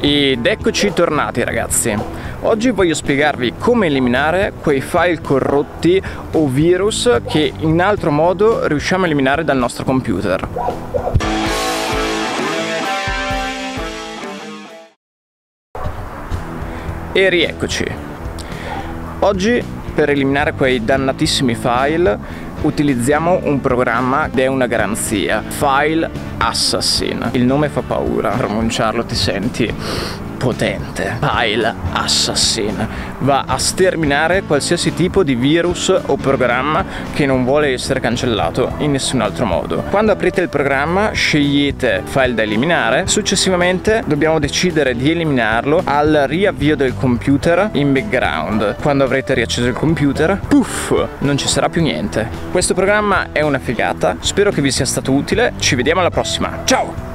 Ed eccoci tornati ragazzi. Oggi voglio spiegarvi come eliminare quei file corrotti o virus che in altro modo riusciamo a eliminare dal nostro computer. E rieccoci. Oggi per eliminare quei dannatissimi file utilizziamo un programma ed è una garanzia. File Assassin. Il nome fa paura, pronunciarlo ti senti potente. File Assassin va a sterminare qualsiasi tipo di virus o programma che non vuole essere cancellato in nessun altro modo. Quando aprite il programma scegliete file da eliminare, successivamente dobbiamo decidere di eliminarlo al riavvio del computer in background. Quando avrete riacceso il computer, puff, non ci sarà più niente. Questo programma è una figata, spero che vi sia stato utile, ci vediamo alla prossima. Ciao!